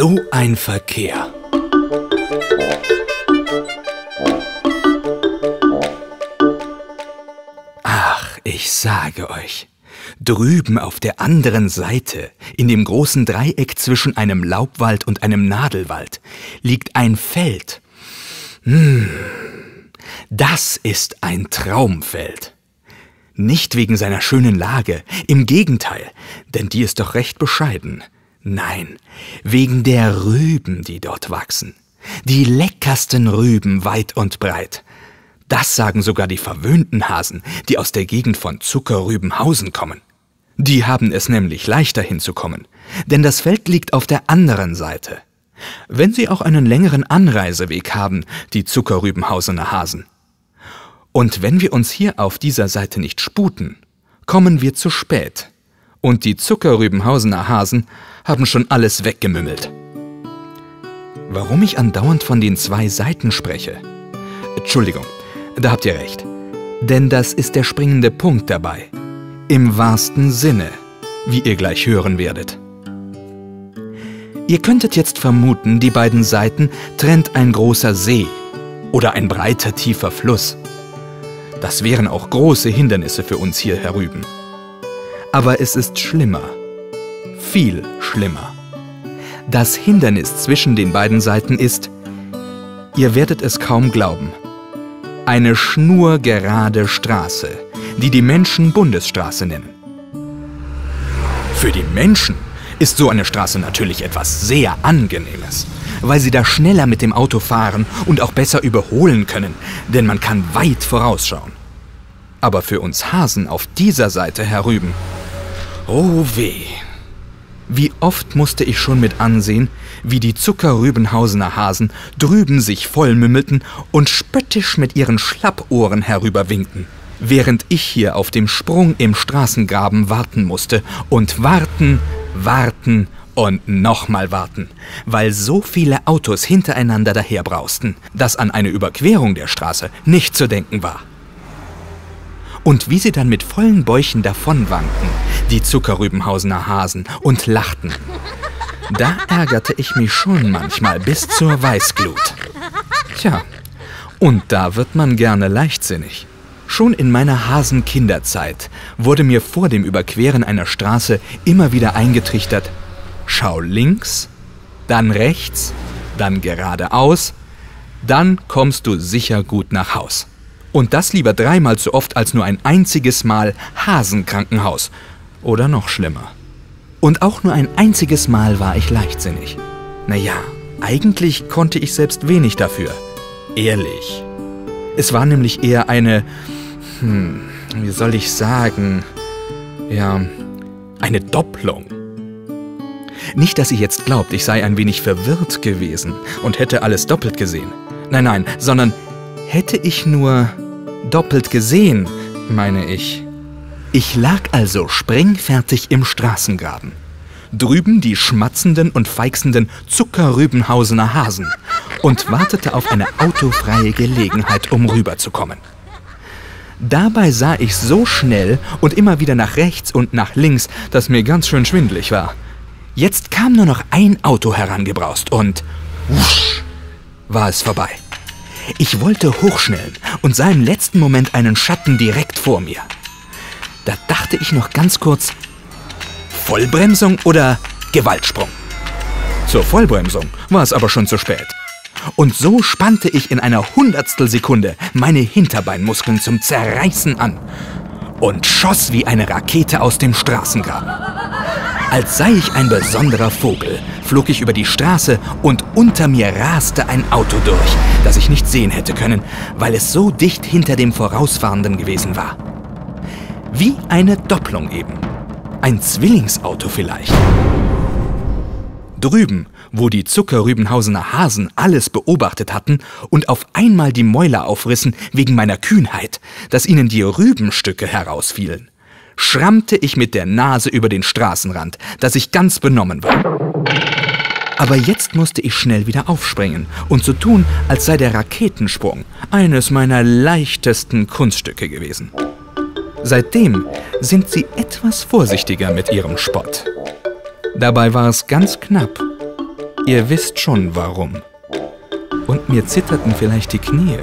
So ein Verkehr. Ach, ich sage euch, drüben auf der anderen Seite, in dem großen Dreieck zwischen einem Laubwald und einem Nadelwald, liegt ein Feld. Hm, das ist ein Traumfeld. Nicht wegen seiner schönen Lage, im Gegenteil, denn die ist doch recht bescheiden. Nein, wegen der Rüben, die dort wachsen. Die leckersten Rüben weit und breit. Das sagen sogar die verwöhnten Hasen, die aus der Gegend von Zuckerrübenhausen kommen. Die haben es nämlich leichter hinzukommen, denn das Feld liegt auf der anderen Seite. Wenn sie auch einen längeren Anreiseweg haben, die Zuckerrübenhausener Hasen. Und wenn wir uns hier auf dieser Seite nicht sputen, kommen wir zu spät. Und die Zuckerrübenhausener Hasen haben schon alles weggemümmelt. Warum ich andauernd von den zwei Seiten spreche? Entschuldigung, da habt ihr recht. Denn das ist der springende Punkt dabei. Im wahrsten Sinne, wie ihr gleich hören werdet. Ihr könntet jetzt vermuten, die beiden Seiten trennt ein großer See oder ein breiter, tiefer Fluss. Das wären auch große Hindernisse für uns hier herüben. Aber es ist schlimmer. Viel schlimmer. Das Hindernis zwischen den beiden Seiten ist, ihr werdet es kaum glauben, eine schnurgerade Straße, die die Menschen Bundesstraße nennen. Für die Menschen ist so eine Straße natürlich etwas sehr Angenehmes weil sie da schneller mit dem Auto fahren und auch besser überholen können, denn man kann weit vorausschauen. Aber für uns Hasen auf dieser Seite herüben, oh weh. Wie oft musste ich schon mit ansehen, wie die Zuckerrübenhausener Hasen drüben sich vollmümmelten und spöttisch mit ihren Schlappohren herüberwinkten, während ich hier auf dem Sprung im Straßengraben warten musste und warten, warten und nochmal warten, weil so viele Autos hintereinander daherbrausten, dass an eine Überquerung der Straße nicht zu denken war. Und wie sie dann mit vollen Bäuchen davonwankten, die Zuckerrübenhausener Hasen, und lachten. Da ärgerte ich mich schon manchmal bis zur Weißglut. Tja, und da wird man gerne leichtsinnig. Schon in meiner Hasenkinderzeit wurde mir vor dem Überqueren einer Straße immer wieder eingetrichtert, schau links, dann rechts, dann geradeaus, dann kommst du sicher gut nach Haus. Und das lieber dreimal so oft als nur ein einziges Mal Hasenkrankenhaus. Oder noch schlimmer. Und auch nur ein einziges Mal war ich leichtsinnig. Naja, eigentlich konnte ich selbst wenig dafür. Ehrlich. Es war nämlich eher eine, hm, wie soll ich sagen, ja, eine Doppelung. Nicht, dass ihr jetzt glaubt, ich sei ein wenig verwirrt gewesen und hätte alles doppelt gesehen. Nein, nein, sondern hätte ich nur doppelt gesehen, meine ich. Ich lag also springfertig im Straßengraben. Drüben die schmatzenden und feixenden Zuckerrübenhausener Hasen und wartete auf eine autofreie Gelegenheit, um rüberzukommen. Dabei sah ich so schnell und immer wieder nach rechts und nach links, dass mir ganz schön schwindlig war. Jetzt kam nur noch ein Auto herangebraust und wusch, war es vorbei. Ich wollte hochschnellen und sah im letzten Moment einen Schatten direkt vor mir. Da dachte ich noch ganz kurz, Vollbremsung oder Gewaltsprung? Zur Vollbremsung war es aber schon zu spät. Und so spannte ich in einer Hundertstel Sekunde meine Hinterbeinmuskeln zum Zerreißen an und schoss wie eine Rakete aus dem Straßengraben. Als sei ich ein besonderer Vogel, flog ich über die Straße und unter mir raste ein Auto durch, das ich nicht sehen hätte können, weil es so dicht hinter dem Vorausfahrenden gewesen war. Wie eine Doppelung eben. Ein Zwillingsauto vielleicht. Drüben, wo die Zuckerrübenhausener Hasen alles beobachtet hatten und auf einmal die Mäuler aufrissen wegen meiner Kühnheit, dass ihnen die Rübenstücke herausfielen schrammte ich mit der Nase über den Straßenrand, dass ich ganz benommen war. Aber jetzt musste ich schnell wieder aufspringen und so tun, als sei der Raketensprung eines meiner leichtesten Kunststücke gewesen. Seitdem sind sie etwas vorsichtiger mit ihrem Spott. Dabei war es ganz knapp. Ihr wisst schon warum. Und mir zitterten vielleicht die Knie.